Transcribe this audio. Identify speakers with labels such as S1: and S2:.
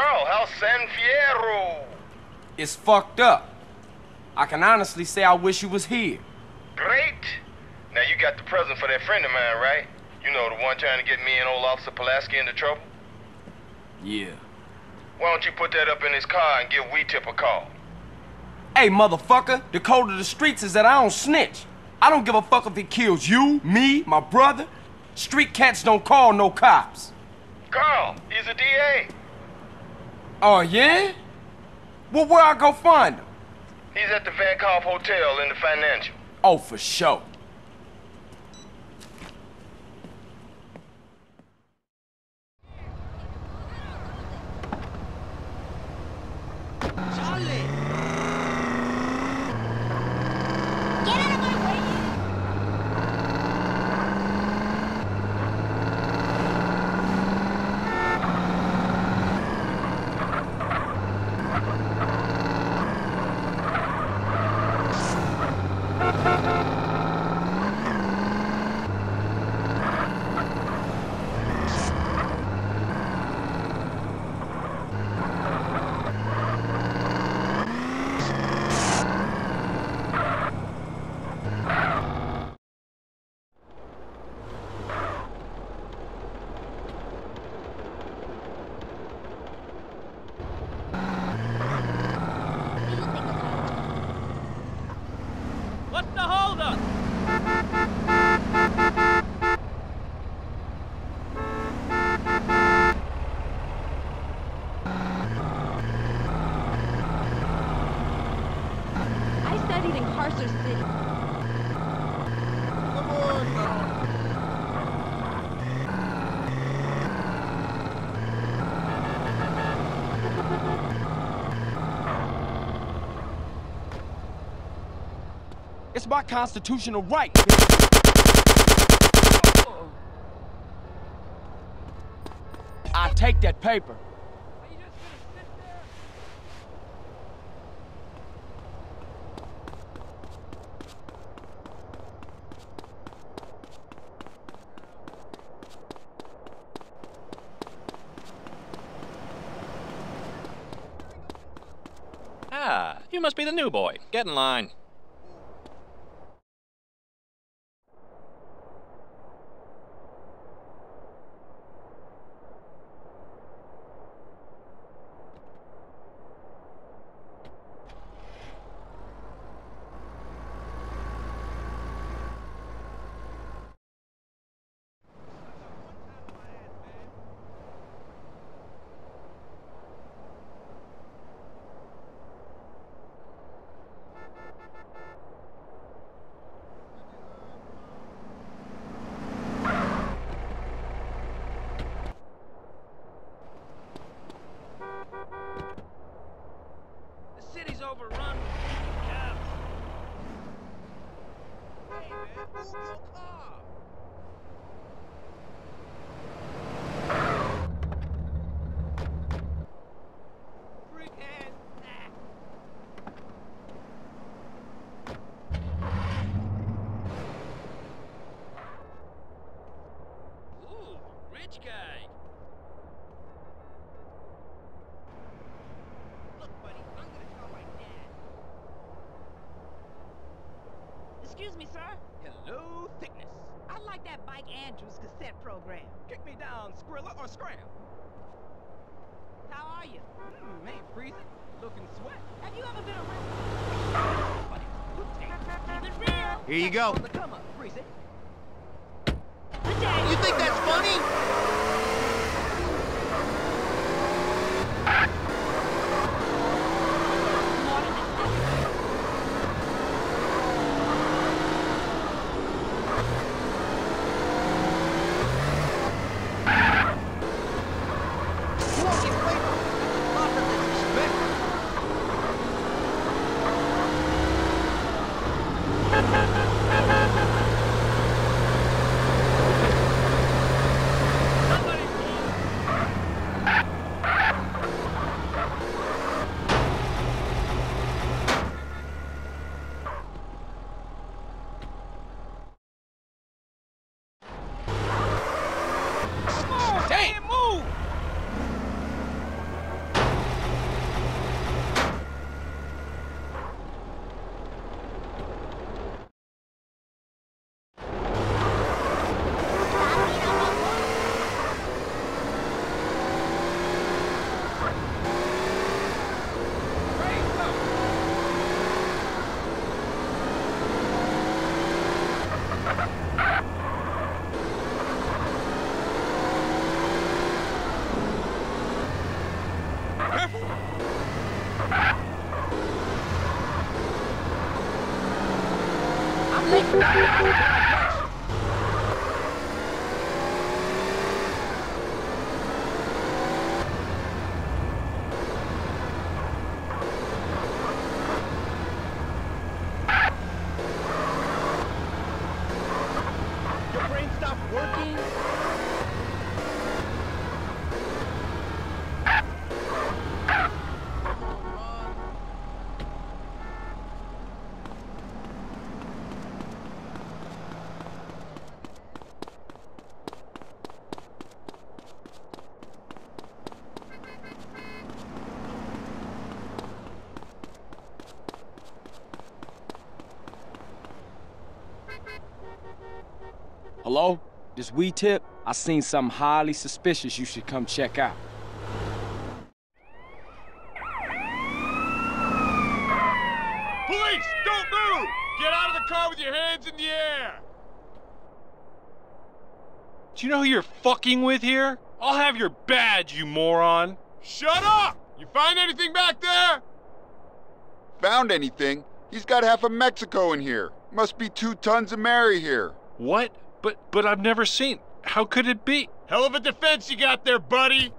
S1: Carl, San Fierro?
S2: It's fucked up. I can honestly say I wish you was here.
S1: Great. Now you got the present for that friend of mine, right? You know, the one trying to get me and old Officer Pulaski into trouble?
S2: Yeah.
S1: Why don't you put that up in his car and give We Tip a call?
S2: Hey, motherfucker, the code of the streets is that I don't snitch. I don't give a fuck if he kills you, me, my brother. Street cats don't call no cops.
S1: Carl, he's a DA.
S2: Oh, yeah? Well, where I go find him?
S1: He's at the Van Hotel in the financial.
S2: Oh, for sure. It's my constitutional right. I take that paper.
S3: Ah, you must be the new boy. Get in line.
S4: Excuse me, sir.
S5: Hello, thickness.
S4: I like that Mike Andrews cassette program.
S5: Kick me down, Skrilla or Scram.
S4: How are you?
S5: Hmm, ain't freezing. Looking sweat.
S4: Have you ever been arrested? Keep real.
S6: Here you go.
S5: The come up, freeze it.
S6: You think that's funny? You won't get away from it. Lots of disrespect.
S5: I'm
S2: Hello? This we tip? I seen something highly suspicious you should come check out.
S7: Police, don't move! Get out of the car with your hands in the air! Do you know who you're fucking with here? I'll have your badge, you moron! Shut up! You find anything back there?
S8: Found anything? He's got half of Mexico in here. Must be two tons of Mary here.
S7: What? But but I've never seen. How could it be? Hell of a defense you got there, buddy!